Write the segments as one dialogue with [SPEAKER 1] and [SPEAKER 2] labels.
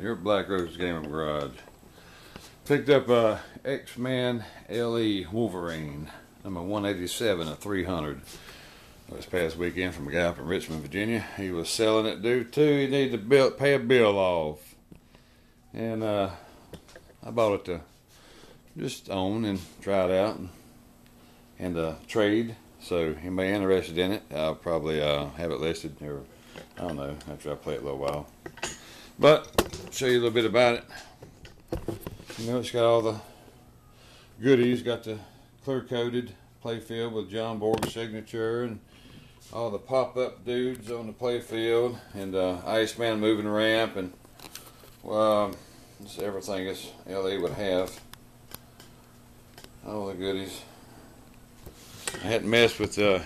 [SPEAKER 1] here at Black Rose Gaming Garage. Picked up a X-Men LE Wolverine, number 187 of 300. This past weekend from a guy from Richmond, Virginia. He was selling it due to he needed to bill, pay a bill off. And uh, I bought it to just own and try it out and, and uh, trade. So anybody interested in it, I'll probably uh, have it listed or I don't know after I play it a little while. But show you a little bit about it. You know, it's got all the goodies. Got the clear coated playfield with John Borg's signature and all the pop up dudes on the playfield and uh, Iceman moving ramp and well, it's everything this LE would have. All the goodies. I hadn't messed with the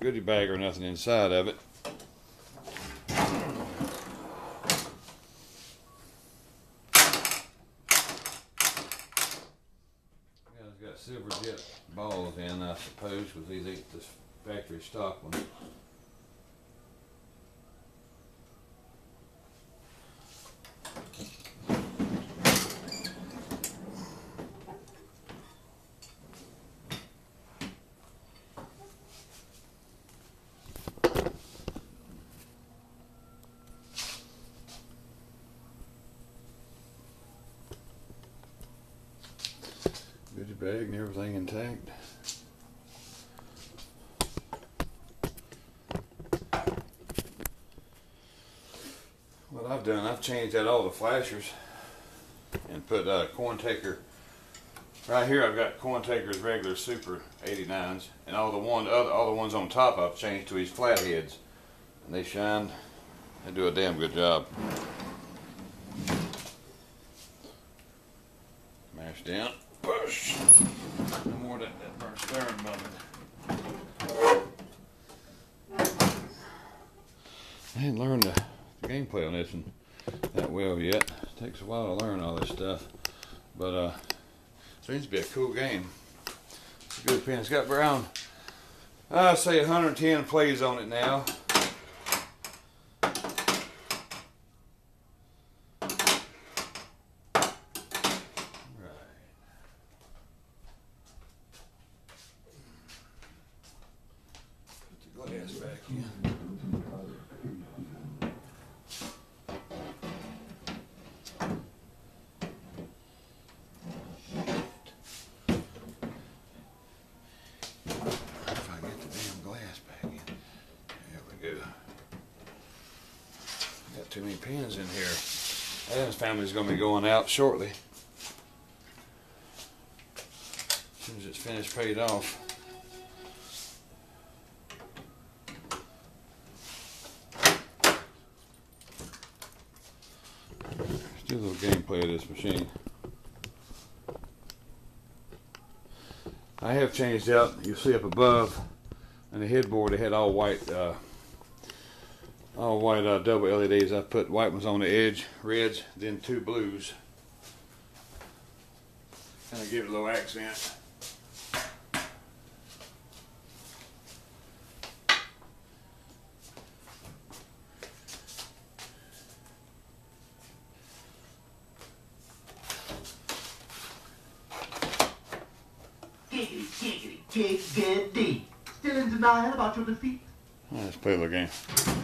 [SPEAKER 1] goodie bag or nothing inside of it. Yeah, it's got silver jet balls in, I suppose, because these ain't the factory stock one. Goodie bag and everything intact. What I've done, I've changed out all the flashers and put uh, CoinTaker. Right here, I've got CoinTaker's regular super 89s, and all the one other all the ones on top I've changed to these flatheads, and they shine. They do a damn good job. Mash down, push. No more that, that. I ain't learned the, the gameplay on this one that well yet. It takes a while to learn all this stuff, but uh, seems to be a cool game. It's a good pen. It's got around, I say 110 plays on it now. Right. Put the glass back in. If I get the damn glass back in. There we go. Got too many pins in here. Addams Family's gonna be going out shortly. As soon as it's finished paid off. Let's do a little gameplay of this machine. I have changed out, you'll see up above on the headboard they had all white uh, all white uh, double LEDs. I put white ones on the edge, reds, then two blues. Kind of give it a little accent. Let's play little game.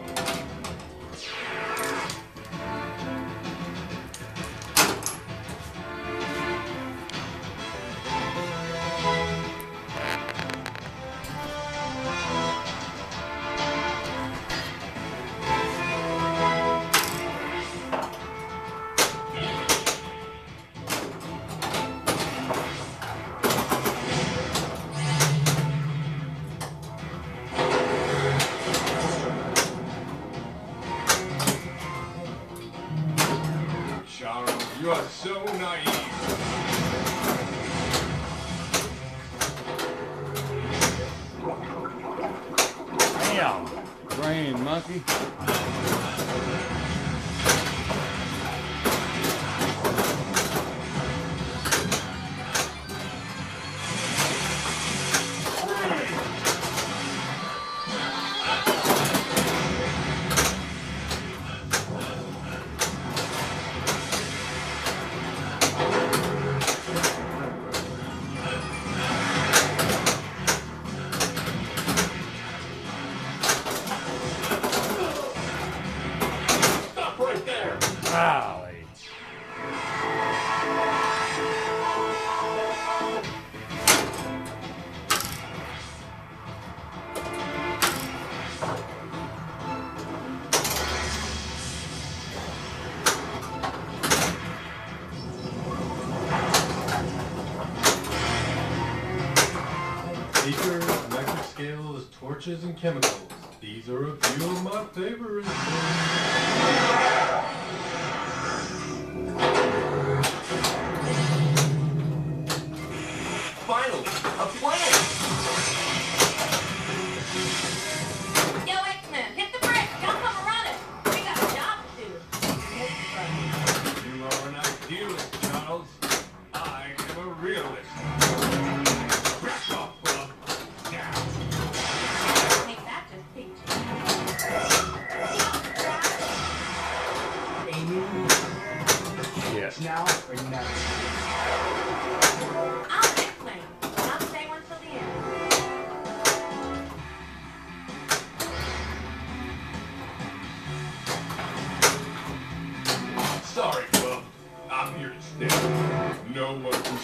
[SPEAKER 2] You are so naive.
[SPEAKER 1] Damn. Brain monkey.
[SPEAKER 2] Torches, and chemicals. These are a few of my favorites.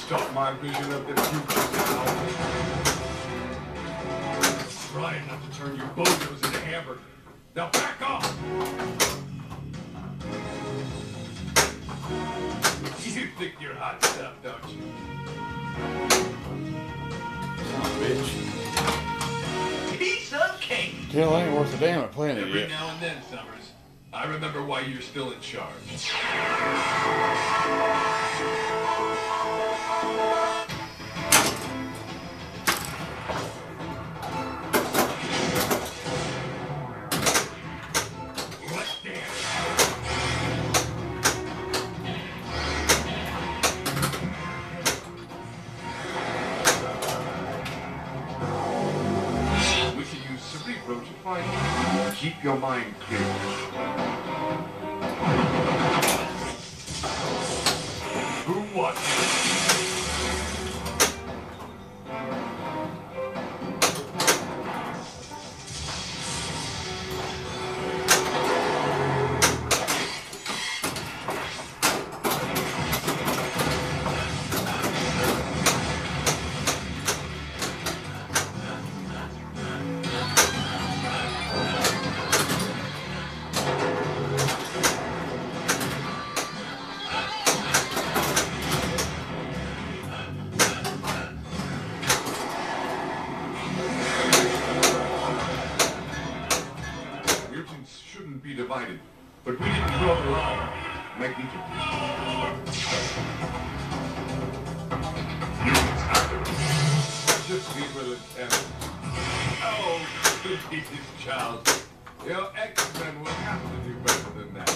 [SPEAKER 2] Stop my vision of the future now. Trying not to turn your bozos into hamburgers. Now back off! You think you're hot stuff, don't you?
[SPEAKER 1] Son of a bitch.
[SPEAKER 3] Piece of cake!
[SPEAKER 1] Still ain't worth a damn at playing it
[SPEAKER 2] Every
[SPEAKER 1] yet.
[SPEAKER 2] now and then, Summers. I remember why you're still in charge. Keep your mind clear. Who won? Please, Charles. Your X-Men will have to do better than that.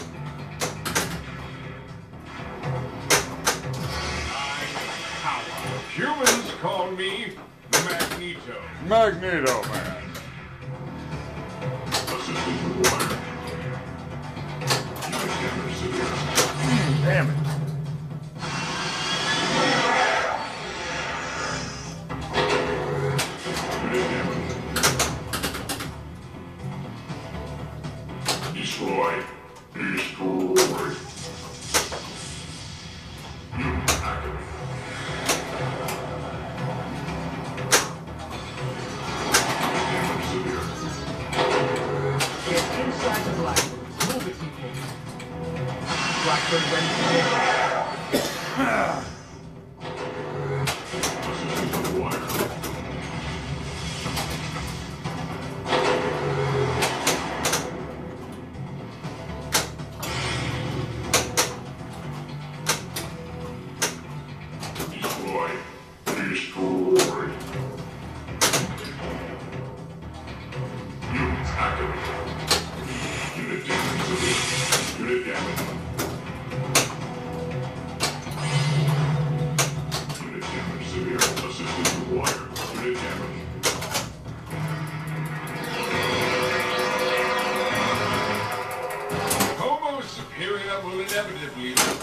[SPEAKER 2] Humans call me Magneto.
[SPEAKER 1] Magneto, man. Damn it.
[SPEAKER 4] Destroy. Destroy.
[SPEAKER 2] Inevitably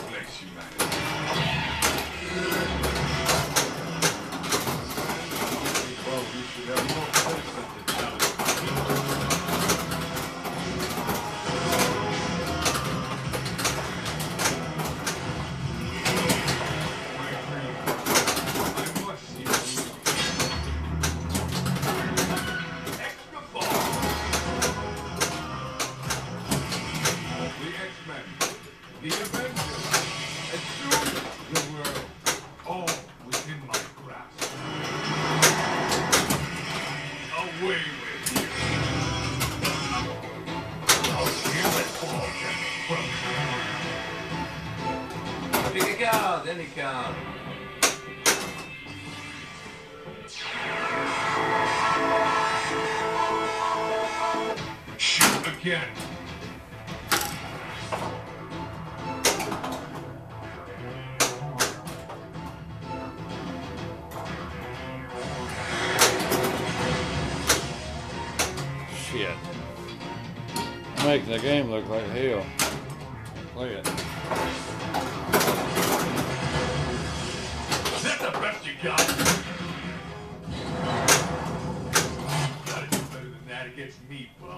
[SPEAKER 5] card.
[SPEAKER 2] Shoot again.
[SPEAKER 1] Shit. Making the game look like hell. Play it.
[SPEAKER 2] Better than that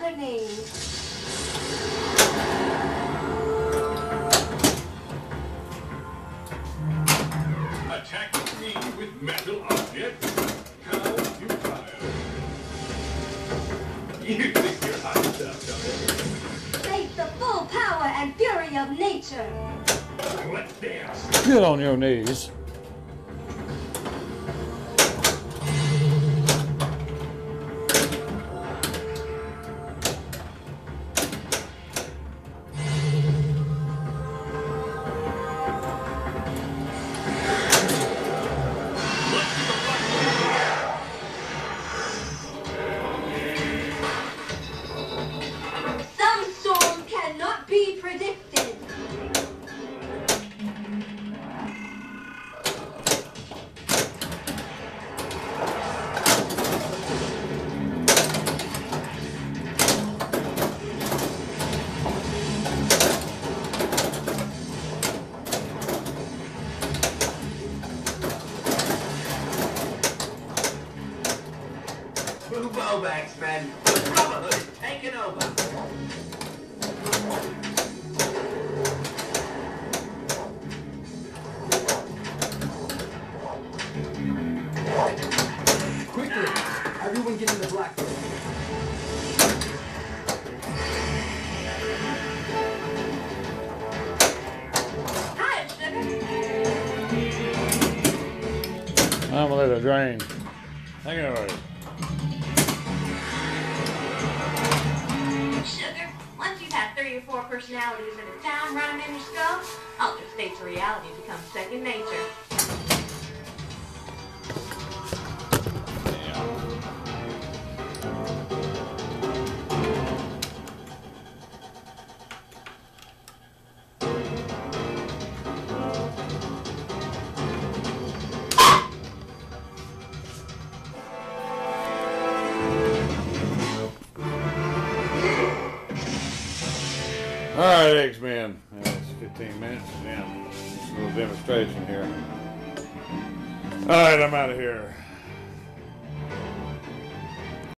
[SPEAKER 6] my beckoning.
[SPEAKER 2] Attacking me with metal objects? How futile. You think you're hot stuff, don't
[SPEAKER 6] Face the full power and fury of nature.
[SPEAKER 2] Let's dance.
[SPEAKER 1] Get on your knees. I'm gonna let it drain. Hang on. Right.
[SPEAKER 6] Sugar, once you've had three or four personalities in a town running in your skull, Ultra State's of reality becomes second nature.
[SPEAKER 1] Right, X Men. That's 15 minutes. Yeah, a little demonstration here. All right, I'm out of here.